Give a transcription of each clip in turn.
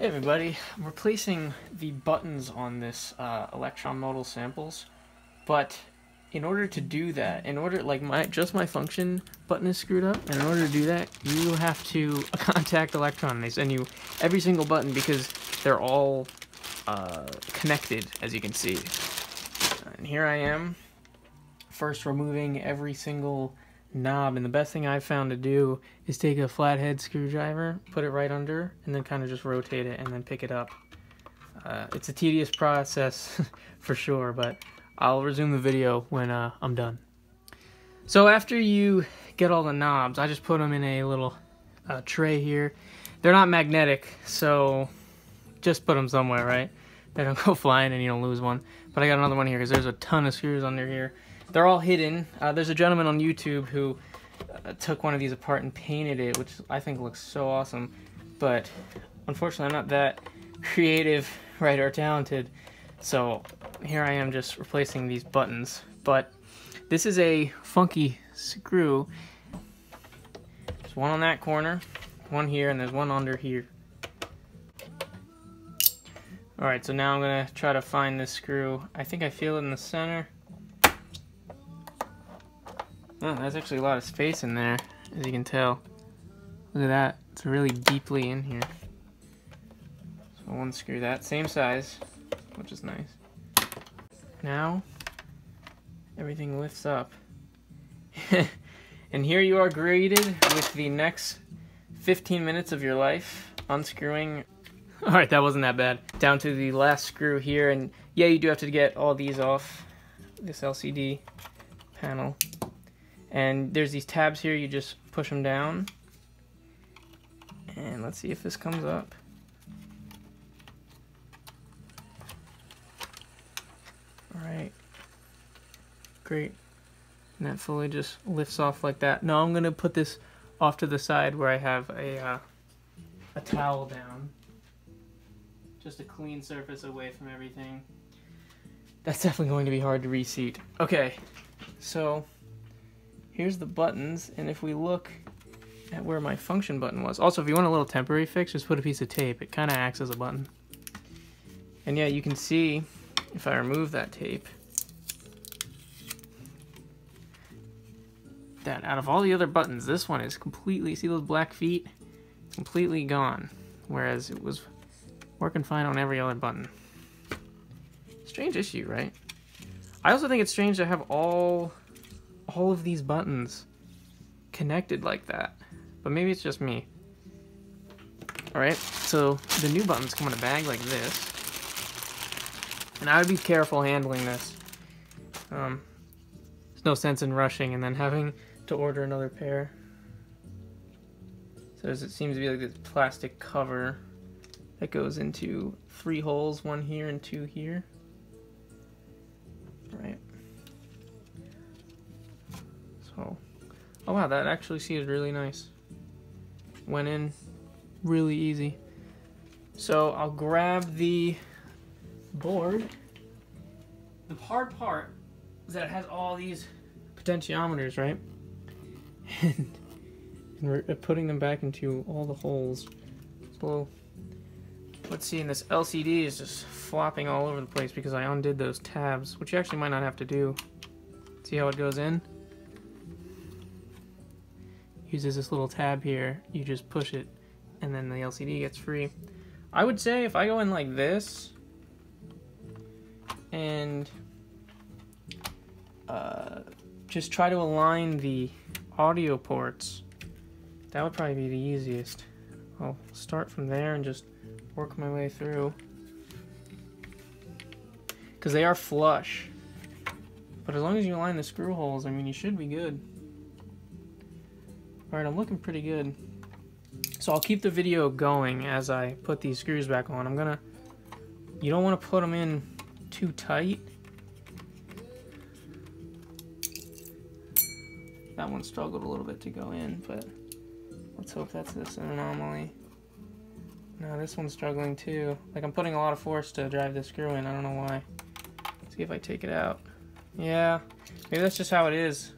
Hey everybody, I'm replacing the buttons on this uh, Elektron modal samples, but in order to do that, in order, like my, just my function button is screwed up, and in order to do that, you have to contact Elektron. They send you every single button because they're all uh, connected, as you can see. And here I am, first removing every single knob and the best thing I've found to do is take a flathead screwdriver put it right under and then kind of just rotate it and then pick it up. Uh, it's a tedious process for sure but I'll resume the video when uh, I'm done. So after you get all the knobs I just put them in a little uh, tray here. They're not magnetic so just put them somewhere right? They don't go flying and you don't lose one. But I got another one here because there's a ton of screws under here they're all hidden. Uh, there's a gentleman on YouTube who uh, took one of these apart and painted it, which I think looks so awesome. But unfortunately, I'm not that creative, right, or talented. So here I am just replacing these buttons. But this is a funky screw. There's one on that corner, one here, and there's one under here. Alright, so now I'm going to try to find this screw. I think I feel it in the center. Oh, there's actually a lot of space in there, as you can tell. Look at that. It's really deeply in here. So I'll unscrew that. Same size, which is nice. Now, everything lifts up. and here you are greeted with the next 15 minutes of your life unscrewing. Alright, that wasn't that bad. Down to the last screw here, and yeah, you do have to get all these off this LCD panel. And there's these tabs here, you just push them down. And let's see if this comes up. Alright. Great. And that fully just lifts off like that. Now I'm going to put this off to the side where I have a, uh, a towel down. Just a clean surface away from everything. That's definitely going to be hard to reseat. Okay, so here's the buttons, and if we look at where my function button was. Also, if you want a little temporary fix, just put a piece of tape. It kind of acts as a button. And yeah, you can see, if I remove that tape, that out of all the other buttons, this one is completely, see those black feet? Completely gone. Whereas it was working fine on every other button. Strange issue, right? I also think it's strange to have all all of these buttons connected like that. But maybe it's just me. Alright, so the new buttons come in a bag like this. And I would be careful handling this. Um, there's no sense in rushing and then having to order another pair. So it seems to be like this plastic cover that goes into three holes, one here and two here. Right. So, oh wow, that actually seems really nice. Went in really easy. So I'll grab the board. The hard part is that it has all these potentiometers, right? and, and we're putting them back into all the holes. So let's see, and this LCD is just flopping all over the place because I undid those tabs, which you actually might not have to do. See how it goes in? Uses this little tab here. You just push it and then the LCD gets free. I would say if I go in like this and uh, just try to align the audio ports, that would probably be the easiest. I'll start from there and just work my way through. Because they are flush. But as long as you align the screw holes, I mean, you should be good. Alright, I'm looking pretty good. So I'll keep the video going as I put these screws back on. I'm gonna... You don't want to put them in too tight. That one struggled a little bit to go in, but let's hope that's just an anomaly. No, this one's struggling too. Like I'm putting a lot of force to drive this screw in. I don't know why. Let's see if I take it out. Yeah, maybe that's just how it is.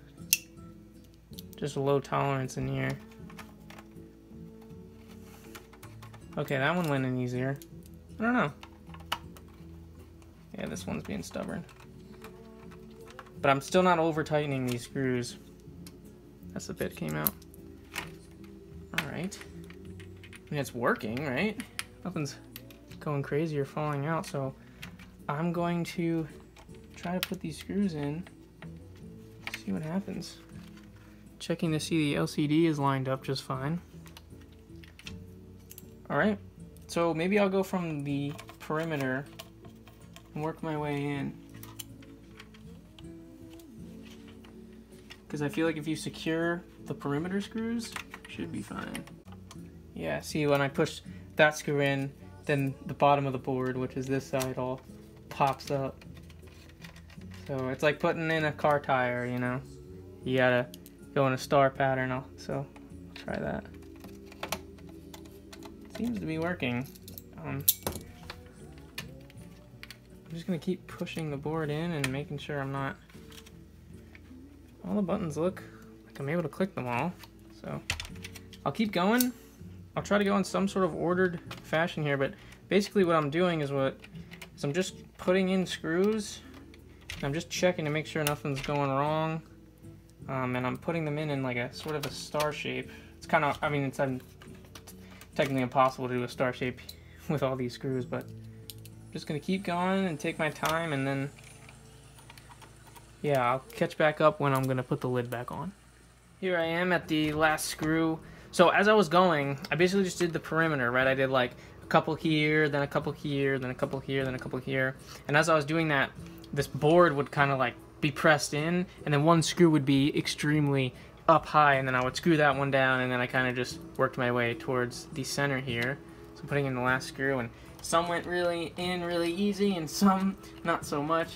Just a low tolerance in here. Okay, that one went in easier. I don't know. Yeah, this one's being stubborn. But I'm still not over tightening these screws. That's the bit came out. Alright. I mean, it's working, right? Nothing's going crazy or falling out, so I'm going to try to put these screws in, see what happens. Checking to see the LCD is lined up just fine. Alright, so maybe I'll go from the perimeter and work my way in. Because I feel like if you secure the perimeter screws, should be fine. Yeah, see when I push that screw in, then the bottom of the board, which is this side, all pops up. So it's like putting in a car tire, you know? You gotta go in a star pattern, so I'll try that. Seems to be working. Um, I'm just gonna keep pushing the board in and making sure I'm not... All the buttons look like I'm able to click them all, so I'll keep going. I'll try to go in some sort of ordered fashion here, but basically what I'm doing is what is I'm just putting in screws. I'm just checking to make sure nothing's going wrong. Um, and I'm putting them in in like a sort of a star shape. It's kind of, I mean, it's um, technically impossible to do a star shape with all these screws, but I'm just going to keep going and take my time and then, yeah, I'll catch back up when I'm going to put the lid back on. Here I am at the last screw. So as I was going, I basically just did the perimeter, right? I did like a couple here, then a couple here, then a couple here, then a couple here. And as I was doing that, this board would kind of like be pressed in, and then one screw would be extremely up high, and then I would screw that one down, and then I kind of just worked my way towards the center here. So putting in the last screw, and some went really in really easy, and some not so much.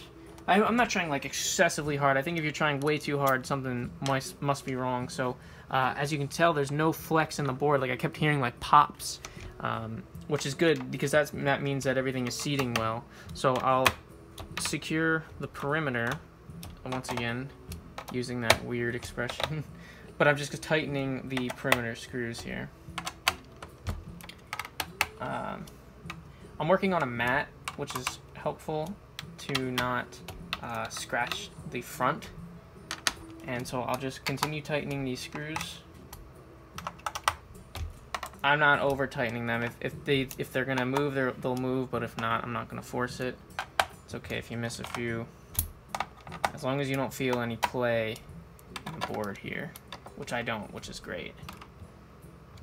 I, am not trying like excessively hard. I think if you're trying way too hard, something must, must be wrong. So uh, as you can tell, there's no flex in the board. Like I kept hearing like pops, um, which is good because that's, that means that everything is seating well. So I'll secure the perimeter once again using that weird expression. but I'm just tightening the perimeter screws here. Um, I'm working on a mat, which is helpful to not uh, scratch the front and so I'll just continue tightening these screws. I'm not over tightening them. If, if they if they're gonna move, they they'll move. But if not, I'm not gonna force it. It's okay if you miss a few, as long as you don't feel any play on the board here, which I don't, which is great.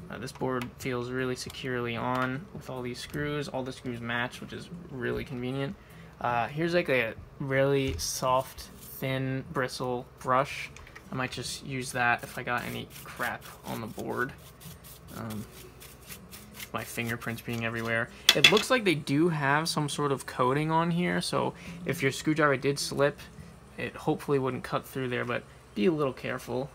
Uh, this board feels really securely on with all these screws. All the screws match, which is really convenient. Uh, here's like a really soft thin bristle brush. I might just use that if I got any crap on the board. Um, my fingerprints being everywhere. It looks like they do have some sort of coating on here, so if your screwdriver did slip, it hopefully wouldn't cut through there, but be a little careful.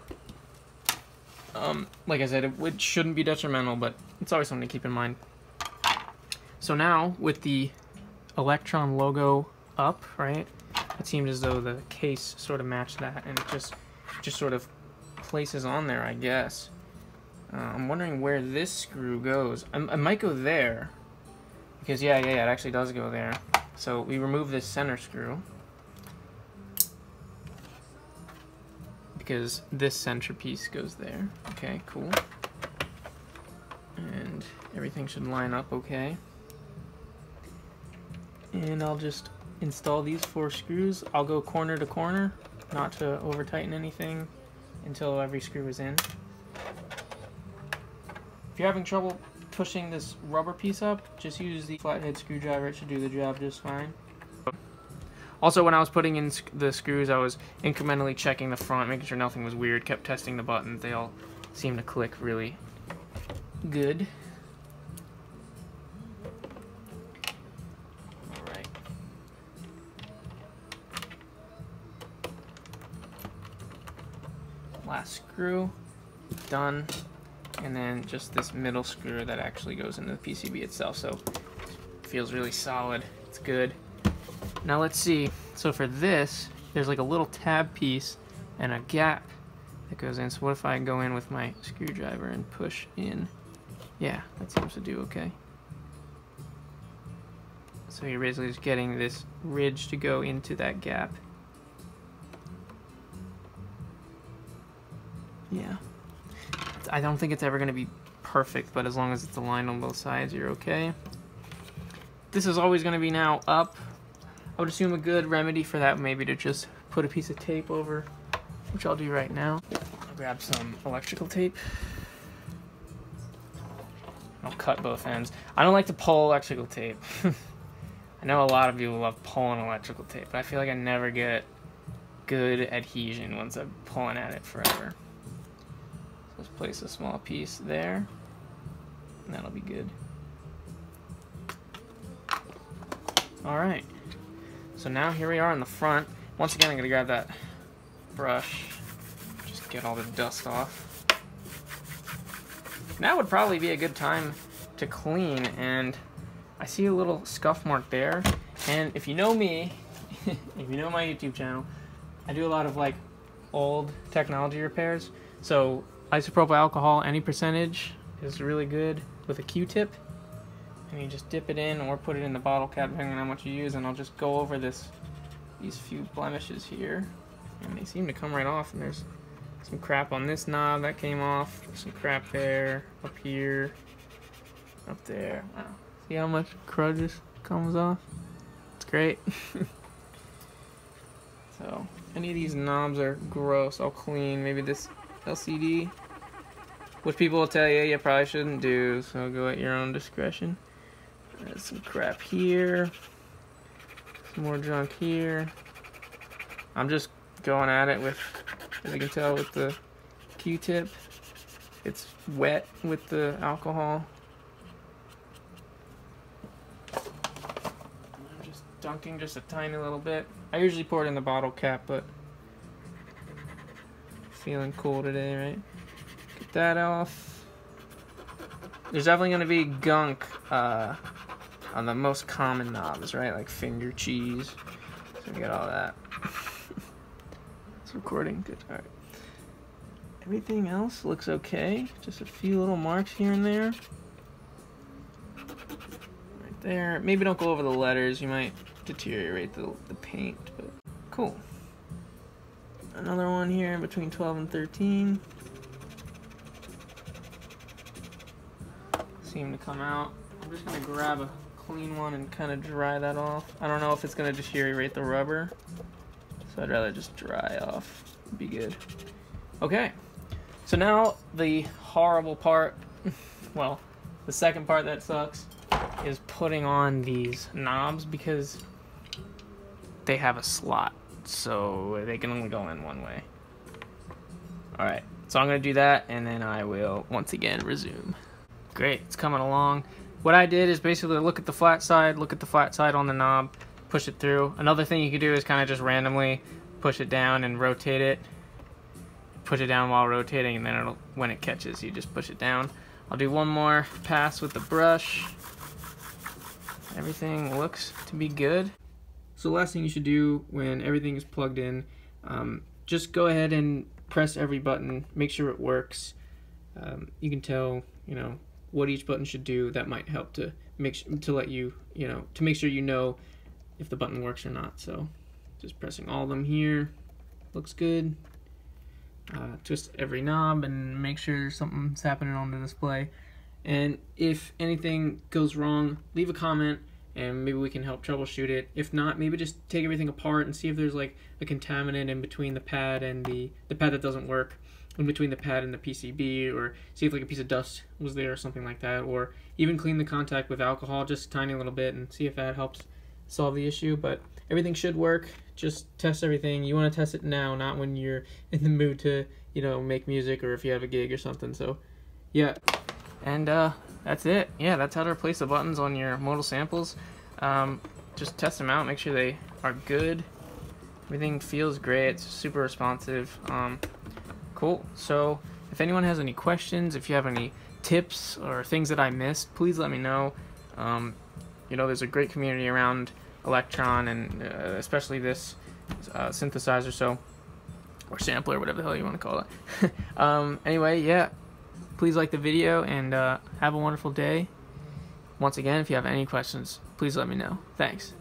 Um, like I said, it, it shouldn't be detrimental, but it's always something to keep in mind. So now, with the Elektron logo up, right, it seemed as though the case sort of matched that, and it just, just sort of places on there, I guess. Uh, I'm wondering where this screw goes. I, I might go there, because yeah, yeah, yeah, it actually does go there. So we remove this center screw. Because this centerpiece goes there. Okay, cool. And everything should line up okay. And I'll just install these four screws. I'll go corner to corner, not to over tighten anything until every screw is in. If you're having trouble pushing this rubber piece up, just use the flathead screwdriver. It should do the job just fine. Also, when I was putting in the screws, I was incrementally checking the front, making sure nothing was weird, kept testing the buttons. They all seem to click really good. last screw, done, and then just this middle screw that actually goes into the PCB itself, so it feels really solid, it's good. Now let's see, so for this, there's like a little tab piece and a gap that goes in, so what if I go in with my screwdriver and push in? Yeah, that seems to do okay. So you're basically just getting this ridge to go into that gap. Yeah. I don't think it's ever going to be perfect, but as long as it's aligned on both sides, you're okay. This is always going to be now up. I would assume a good remedy for that maybe to just put a piece of tape over, which I'll do right now. I'll grab some electrical tape. I'll cut both ends. I don't like to pull electrical tape. I know a lot of people love pulling electrical tape, but I feel like I never get good adhesion once I'm pulling at it forever. So let's place a small piece there, and that'll be good. Alright, so now here we are in the front. Once again, I'm going to grab that brush, just get all the dust off. Now would probably be a good time to clean, and I see a little scuff mark there. And if you know me, if you know my YouTube channel, I do a lot of like old technology repairs. So isopropyl alcohol, any percentage is really good with a Q-tip. And you just dip it in or put it in the bottle cap depending on how much you use and I'll just go over this these few blemishes here. And they seem to come right off and there's some crap on this knob that came off. There's some crap there, up here, up there. Wow. See how much crud just comes off? It's great. so, any of these knobs are gross. I'll clean. Maybe this LCD, which people will tell you you probably shouldn't do, so go at your own discretion. There's some crap here. Some more junk here. I'm just going at it with, as you can tell with the Q-tip, it's wet with the alcohol. I'm just dunking just a tiny little bit. I usually pour it in the bottle cap, but feeling cool today, right? Get that off. There's definitely going to be gunk uh, on the most common knobs, right? Like finger cheese. So get all that. it's recording. Good. All right. Everything else looks okay. Just a few little marks here and there. Right there. Maybe don't go over the letters. You might deteriorate the, the paint, but cool. Another one here between 12 and 13. Seem to come out. I'm just gonna grab a clean one and kind of dry that off. I don't know if it's gonna deteriorate the rubber, so I'd rather just dry off. Be good. Okay, so now the horrible part, well, the second part that sucks is putting on these knobs because they have a slot, so they can only go in one way. Alright, so I'm to do that, and then I will once again resume. Great, it's coming along. What I did is basically look at the flat side, look at the flat side on the knob, push it through. Another thing you can do is kind of just randomly push it down and rotate it. Push it down while rotating, and then when it catches, you just push it down. I'll do one more pass with the brush. Everything looks to be good. So the last thing you should do when everything is plugged in, um, just go ahead and press every button, make sure it works. Um, you can tell, you know, what each button should do. That might help to make to let you, you know, to make sure you know if the button works or not. So just pressing all of them here, looks good. Uh, twist every knob and make sure something's happening on the display. And if anything goes wrong, leave a comment and maybe we can help troubleshoot it. If not, maybe just take everything apart and see if there's like a contaminant in between the pad and the, the pad that doesn't work, in between the pad and the PCB, or see if like a piece of dust was there or something like that, or even clean the contact with alcohol just a tiny little bit and see if that helps solve the issue. But everything should work. Just test everything. You want to test it now, not when you're in the mood to, you know, make music or if you have a gig or something. So, yeah. And uh, that's it. Yeah, that's how to replace the buttons on your Model:Samples. Um, just test them out, make sure they are good. Everything feels great, it's super responsive. Um, cool. So if anyone has any questions, if you have any tips or things that I missed, please let me know. Um, you know, there's a great community around Elektron and uh, especially this uh, synthesizer, so or sampler, whatever the hell you want to call it. um, anyway, yeah, please like the video and uh, have a wonderful day. once again, if you have any questions, please let me know. Thanks.